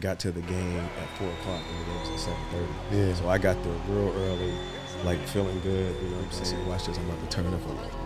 got to the game at four o'clock and the game was at seven thirty. Yeah. So I got there real early, like feeling good. You know what I'm saying? Watch this, I'm about to turn up a little.